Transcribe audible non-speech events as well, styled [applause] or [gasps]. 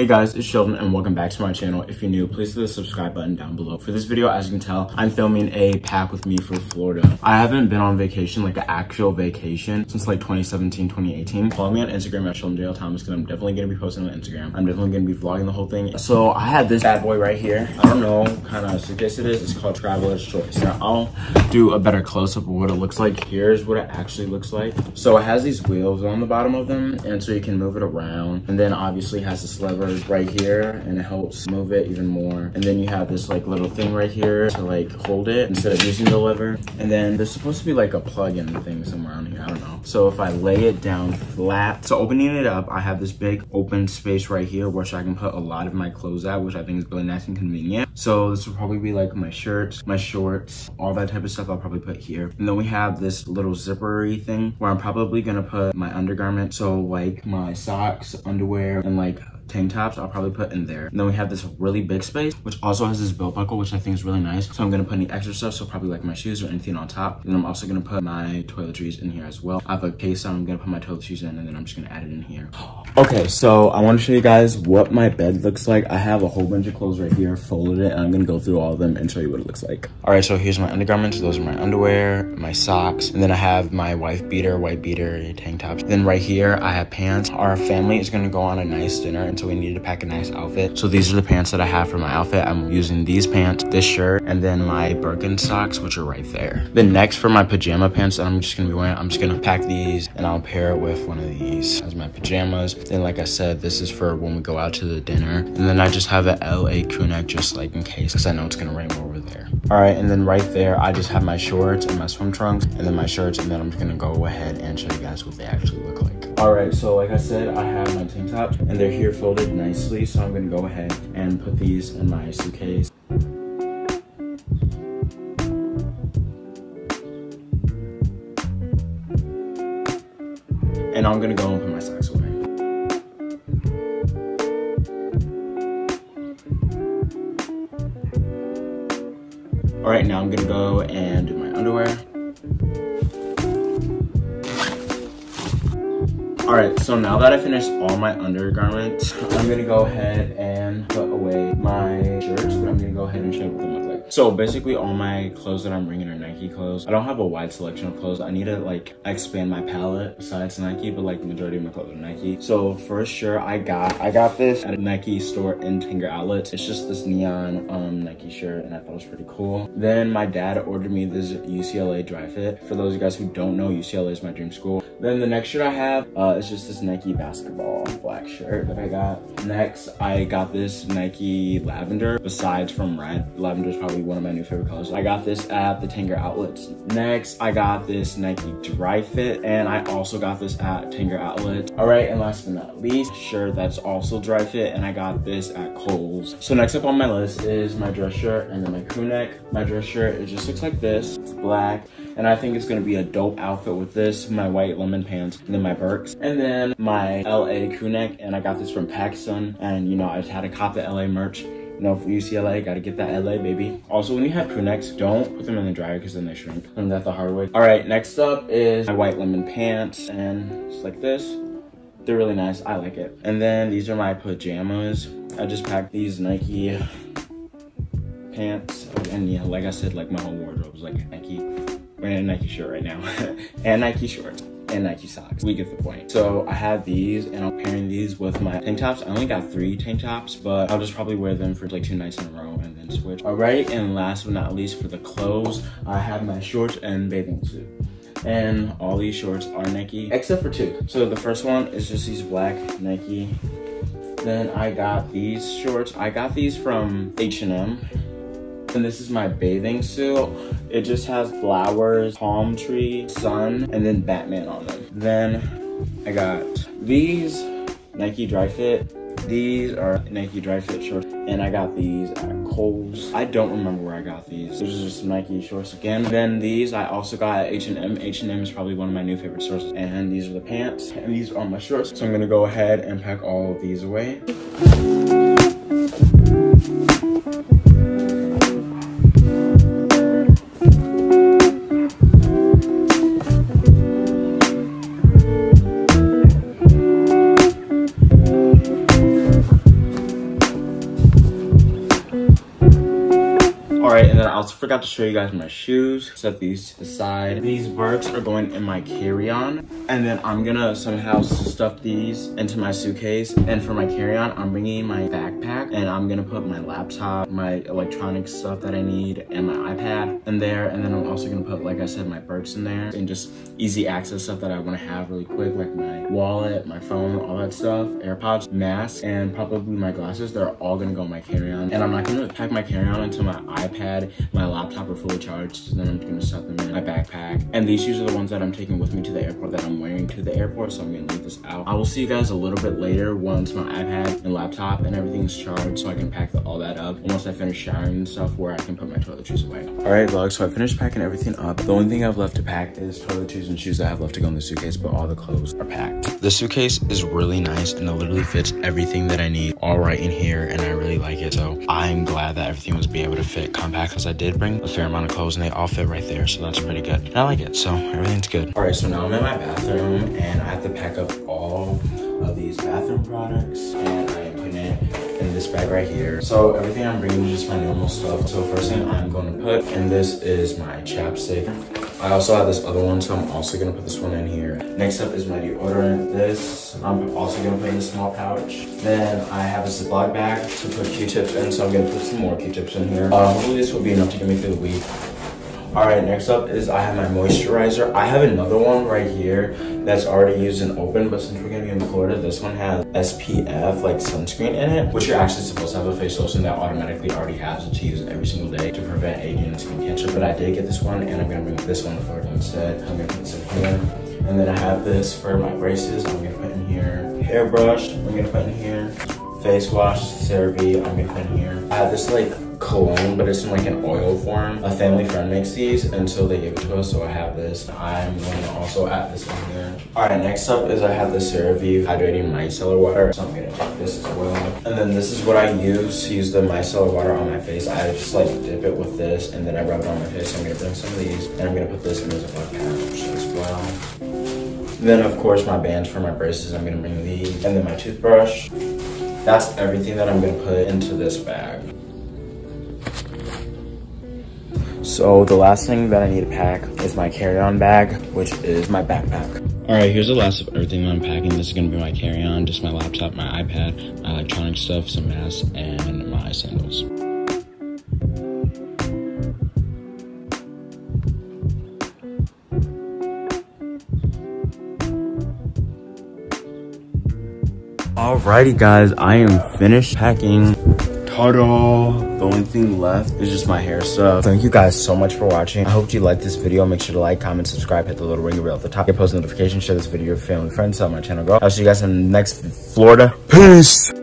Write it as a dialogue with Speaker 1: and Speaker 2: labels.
Speaker 1: Hey guys, it's Sheldon and welcome back to my channel. If you're new, please hit the subscribe button down below. For this video, as you can tell, I'm filming a pack with me for Florida. I haven't been on vacation, like an actual vacation, since like 2017, 2018. Follow me on Instagram at Sheldon JL Thomas because I'm definitely going to be posting on Instagram. I'm definitely going to be vlogging the whole thing. So I have this bad boy right here. I don't know kind of suitcase it is. It's called Traveler's Choice. Now I'll do a better close-up of what it looks like. Here's what it actually looks like. So it has these wheels on the bottom of them and so you can move it around. And then obviously has this lever right here and it helps move it even more. And then you have this like little thing right here to like hold it instead of using the lever. And then there's supposed to be like a plug-in thing somewhere on here, I don't know. So if I lay it down flat, so opening it up, I have this big open space right here, which I can put a lot of my clothes at, which I think is really nice and convenient. So this will probably be like my shirts, my shorts, all that type of stuff I'll probably put here. And then we have this little zippery thing where I'm probably gonna put my undergarment. So like my socks, underwear, and like tank tops I'll probably put in there. And then we have this really big space, which also has this belt buckle, which I think is really nice. So I'm gonna put any extra stuff, so probably like my shoes or anything on top. And I'm also gonna put my toiletries in here as well. I have a case so I'm gonna put my toiletries in and then I'm just gonna add it in here. [gasps] Okay, so I wanna show you guys what my bed looks like. I have a whole bunch of clothes right here, folded it, and I'm gonna go through all of them and show you what it looks like. All right, so here's my undergarments. Those are my underwear, my socks, and then I have my wife beater, white beater, tank tops. Then right here, I have pants. Our family is gonna go on a nice dinner, and so we needed to pack a nice outfit. So these are the pants that I have for my outfit. I'm using these pants, this shirt, and then my Birkenstocks, which are right there. Then next for my pajama pants that I'm just gonna be wearing, I'm just gonna pack these and I'll pair it with one of these as my pajamas. Then like I said, this is for when we go out to the dinner. And then I just have an LA crew neck just like in case, because I know it's gonna rain over there. All right, and then right there, I just have my shorts and my swim trunks, and then my shirts, and then I'm just gonna go ahead and show you guys what they actually look like. All right, so like I said, I have my tank tops, and they're here folded nicely, so I'm gonna go ahead and put these in my suitcase. And I'm gonna go and put my socks away. Right, now I'm gonna go and do my underwear. All right, so now that I finished all my undergarments, I'm gonna go ahead and put away my shirts, but I'm gonna go ahead and show them. So basically all my clothes that I'm bringing are Nike clothes. I don't have a wide selection of clothes. I need to like expand my palette besides Nike, but like the majority of my clothes are Nike. So for sure, I got I got this at a Nike store in Tanger Outlet. It's just this neon um, Nike shirt and I thought it was pretty cool. Then my dad ordered me this UCLA dry fit. For those of you guys who don't know, UCLA is my dream school. Then the next shirt I have uh, is just this Nike basketball black shirt that I got. Next, I got this Nike lavender, besides from red. Lavender is probably one of my new favorite colors. I got this at the Tanger Outlets. Next, I got this Nike dry fit, and I also got this at Tanger Outlets. All right, and last but not least, shirt that's also dry fit, and I got this at Kohl's. So next up on my list is my dress shirt and then my crew neck. My dress shirt, it just looks like this. It's black and I think it's gonna be a dope outfit with this, my white lemon pants, and then my Birks, and then my LA crew neck, and I got this from PacSun, and you know, I just had to cop the LA merch. You know, for UCLA, gotta get that LA, baby. Also, when you have crew necks, don't put them in the dryer because then they shrink. Learned that the hard way. All right, next up is my white lemon pants, and it's like this. They're really nice, I like it. And then these are my pajamas. I just packed these Nike pants, and yeah, like I said, like my whole wardrobe is like Nike wearing a Nike shirt right now [laughs] and Nike shorts and Nike socks. We get the point. So I have these and I'm pairing these with my tank tops. I only got three tank tops, but I'll just probably wear them for like two nights in a row and then switch. All right, and last but not least for the clothes, I have my shorts and bathing suit. And all these shorts are Nike, except for two. So the first one is just these black Nike. Then I got these shorts. I got these from H&M and this is my bathing suit. It just has flowers, palm tree, sun, and then Batman on them. Then I got these Nike Dry Fit. These are Nike Dry Fit shorts, and I got these at Kohl's. I don't remember where I got these. These are just Nike shorts again. Then these I also got at H&M. H&M is probably one of my new favorite stores. And these are the pants, and these are my shorts. So I'm gonna go ahead and pack all of these away. Also forgot to show you guys my shoes. Set these to the side. These Birks are going in my carry-on. And then I'm gonna somehow stuff these into my suitcase. And for my carry-on, I'm bringing my backpack and I'm gonna put my laptop, my electronic stuff that I need, and my iPad in there. And then I'm also gonna put, like I said, my Birks in there and just easy access stuff that I wanna have really quick, like my wallet, my phone, all that stuff, AirPods, mask, and probably my glasses. They're all gonna go in my carry-on. And I'm not gonna pack my carry-on until my iPad, my laptop are fully charged. so then I'm gonna stuff them in my backpack. And these shoes are the ones that I'm taking with me to the airport that I'm wearing to the airport. So I'm gonna leave this out. I will see you guys a little bit later once my iPad and laptop and everything is charged so I can pack the, all that up. And once I finish showering and stuff where I can put my toiletries away. All right, vlog, so I finished packing everything up. The only thing I've left to pack is toiletries and shoes that I have left to go in the suitcase, but all the clothes are packed. The suitcase is really nice and it literally fits everything that I need all right in here and I really like it. So I'm glad that everything was be able to fit compact because I did bring a fair amount of clothes and they all fit right there. So that's pretty good. And I like it. So everything's good. All right, so now I'm in my bathroom and I have to pack up all of these bathroom products and I am putting it in this bag right here. So everything I'm bringing is just my normal stuff. So first thing I'm going to put in this is my chapstick. I also have this other one, so I'm also gonna put this one in here. Next up is my deodorant. This I'm also gonna put in a small pouch. Then I have a Ziploc bag to put Q-tips in, so I'm gonna put some more Q-tips in here. Uh, hopefully this will be enough to get me through the week. All right, next up is I have my moisturizer. I have another one right here that's already used and open, but since we're gonna be in Florida, this one has SPF, like sunscreen in it, which you're actually supposed to have a face lotion that automatically already has it to use every single day to prevent aging and skin cancer. But I did get this one and I'm gonna bring this one to Florida instead. I'm gonna put this in here. And then I have this for my braces. I'm gonna put in here. Hairbrush, I'm gonna put in here. Face wash, CeraVe, I'm gonna put in here. I have this like cologne, but it's in like an oil form. A family friend makes these until they give it to us, so I have this. I'm going to also add this in there. All right, next up is I have the CeraVe Hydrating Micellar Water, so I'm gonna take this as well. And then this is what I use to use the micellar water on my face. I just like dip it with this, and then I rub it on my face. So I'm gonna bring some of these, and I'm gonna put this in as a pouch as well. Then of course my bands for my braces, I'm gonna bring these. And then my toothbrush. That's everything that I'm gonna put into this bag. So the last thing that I need to pack is my carry-on bag, which is my backpack. All right, here's the last of everything that I'm packing. This is gonna be my carry-on, just my laptop, my iPad, my electronic stuff, some masks, and my sandals. Alrighty guys, I am finished packing. Ta-da! The only thing left is just my hair stuff. Thank you guys so much for watching. I hope you liked this video. Make sure to like, comment, subscribe, hit the little ring bell at the top. Get post notifications, share this video with family, and friends, help my channel grow. I'll see you guys in the next Florida. Peace!